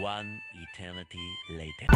One eternity later.